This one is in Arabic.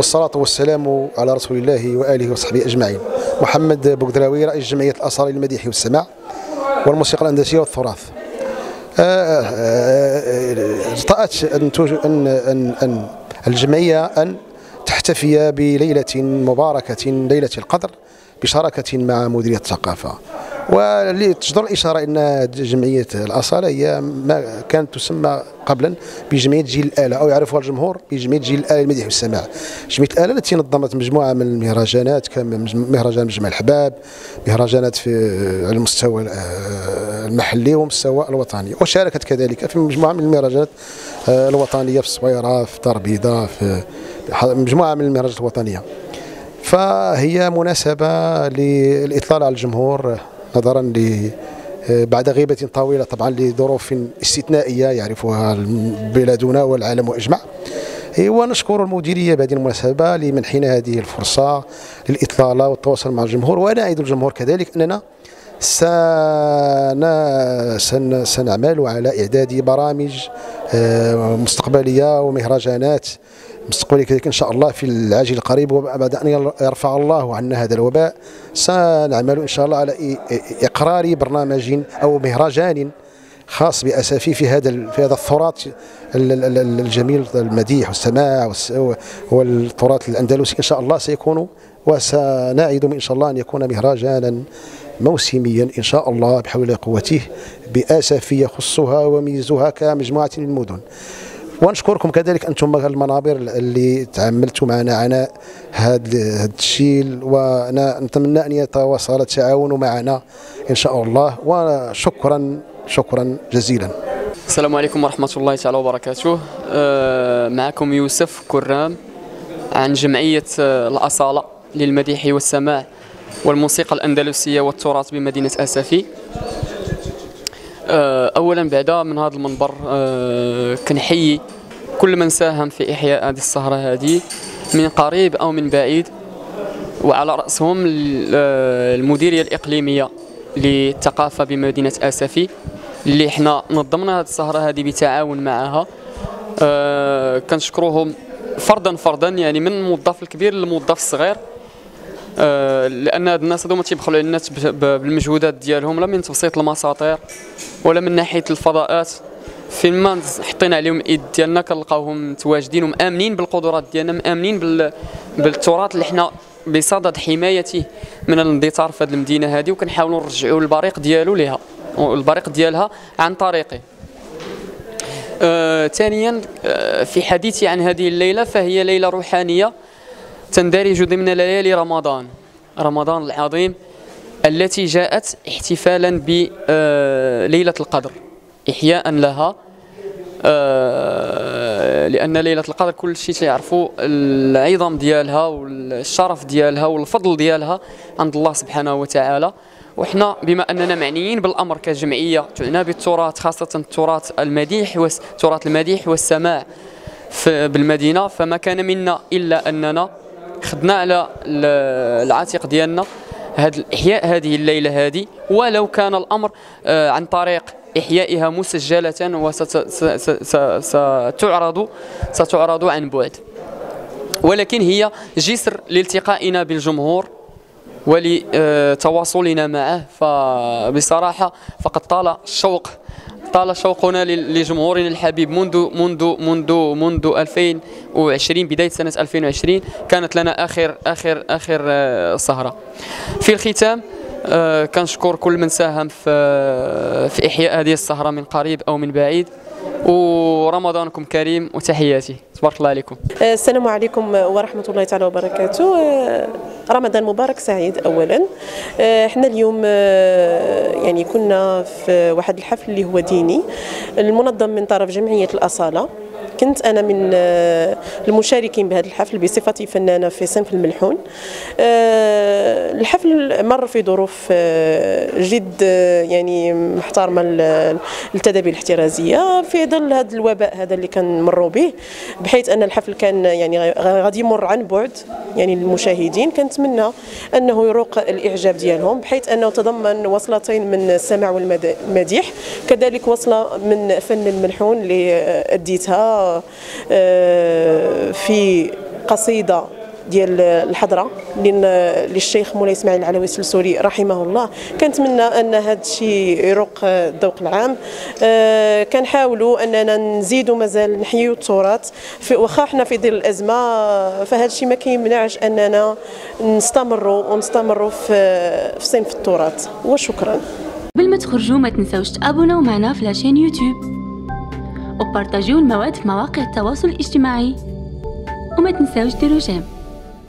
والصلاة والسلام على رسول الله وآله وصحبه أجمعين. محمد بقدراوي رئيس جمعية الأصالة للمديح والسماع والموسيقى الأندلسية والتراث ارتأت أن, أن, أن, أن الجمعية أن تحتفي بليلة مباركة ليلة القدر بشراكة مع مديرية الثقافة. ولتجدر الإشارة أن جمعية الأصالة هي ما كانت تسمى قبلا بجمعية جيل الآلة أو يعرفها الجمهور بجمعية جيل الآلة للمديح والسماع. جمعية الآلة التي نظمت مجموعة من المهرجانات كمهرجان مجمع الحباب مهرجانات في على المستوى المحلي ومستوى الوطني وشاركت كذلك في مجموعة من المهرجانات الوطنية في الصويرة في دار بيضاء في مجموعة من المهرجانات الوطنية. فهي مناسبة للإطلال على الجمهور نظرا ل بعد غيبة طويلة طبعا لظروف استثنائية يعرفها بلادنا والعالم أجمع ونشكر المديرية بهذه المناسبة لمنحنا هذه الفرصة للإطلالة والتواصل مع الجمهور ونعد الجمهور كذلك أننا سن سنعمل على إعداد برامج مستقبلية ومهرجانات مستقبلية كذلك إن شاء الله في العاجل القريب وبعد أن يرفع الله عنا هذا الوباء سنعمل إن شاء الله على إقرار برنامج أو مهرجان خاص بأسافي في هذا في هذا التراث الجميل المديح والسماع والتراث الأندلسي. إن شاء الله سيكون وسنعد إن شاء الله أن يكون مهرجانا موسميا إن شاء الله بحول قوته بأسف يخصها وميزها كمجموعة من المدن. ونشكركم كذلك أنتم المنابر اللي تعاملتوا معنا عناء هذا الشيء ونتمنى أن يتواصل التعاون معنا إن شاء الله. وشكرا شكرا جزيلا. السلام عليكم ورحمة الله تعالى وبركاته. معكم يوسف كرام عن جمعية الأصالة للمديح والسماع والموسيقى الأندلسية والتراث بمدينة أسفي. اولا بعدا من هذا المنبر كنحيي كل من ساهم في إحياء هذه السهره هذه من قريب أو من بعيد وعلى رأسهم المديرية الإقليمية للثقافة بمدينة آسفي اللي إحنا نظمنا هذه السهره هذه بتعاون معها. كنشكروهم فردا فردا يعني من الموظف الكبير للموظف الصغير. آه، لأن هاد الناس هذوما تيبخلوا على الناس بالمجهودات ديالهم لا من تبسيط المساطير ولا من ناحية الفضاءات. فين ما حطينا عليهم الايد ديالنا كنلقاوهم متواجدين ومآمنين بالقدرات ديالنا مآمنين بال... بالتراث اللي حنا بصدد حمايته من الاندثار في هذه المدينة هذه وكنحاولوا نرجعوا البريق ديالو ليها البريق ديالها عن طريقه. آه، ثانيا آه في حديثي عن هذه الليلة فهي ليلة روحانية. تندرج ضمن ليالي رمضان. رمضان العظيم التي جاءت احتفالا بليلة آه، القدر. إحياء لها. آه، لأن ليلة القدر كل شيء تعرفوا العظم ديالها والشرف ديالها والفضل ديالها عند الله سبحانه وتعالى. وحنا بما أننا معنيين بالأمر كجمعية تعنى بالتراث خاصة التراث المديح تراث المديح والسماع بالمدينة. فما كان منا إلا أننا خدنا على العاتق ديالنا. هاد احياء هذه الليلة هذه ولو كان الأمر آه، عن طريق إحيائها مسجلة وستعرض ستعرض عن بعد. ولكن هي جسر لالتقائنا بالجمهور ولتواصلنا معه. فبصراحة فقد طال الشوق طال شوقنا لجمهورنا الحبيب منذ منذ منذ منذ 2020 بداية سنة 2020 كانت لنا اخر اخر آخر آه، سهرة. في الختام آه، كنشكر كل من ساهم في في إحياء هذه السهرة من قريب أو من بعيد. ورمضانكم كريم وتحياتي. تبارك الله عليكم. السلام عليكم ورحمة الله تعالى وبركاته. رمضان مبارك سعيد اولا. إحنا اليوم يعني كنا في واحد الحفل اللي هو ديني المنظم من طرف جمعية الأصالة. كنت أنا من آه، المشاركين بهذا الحفل بصفتي فنانة في صنف الملحون. آه، الحفل مر في ظروف آه، جد يعني محترمة التدابير الاحترازية في ظل هذا الوباء هذا اللي كنمروا به بحيث أن الحفل كان يعني غادي يمر عن بعد. يعني للمشاهدين كنتمنى أنه يروق الإعجاب ديالهم بحيث أنه تضمن وصلتين من السمع والمديح كذلك وصلة من فن الملحون اللي أديتها آه، في القصيده ديال الحضرة للشيخ مولاي إسماعيل العلوي السلسوري رحمه الله كنتمنى أن هذا الشيء يروق الذوق العام. آه، كنحاولوا أننا نزيدوا مازال نحيوا التراث واخا حنا في ظل الأزمة فهذا الشيء ما كيمنعش أننا نستمروا ونستمروا في في صنف التراث. وشكرا. قبل ما تخرجوا ما تنساوش تابوناو معنا في la chaîne يوتيوب وبارطاجيو المواد في مواقع التواصل الاجتماعي وما تنساوش ديروا j'aime.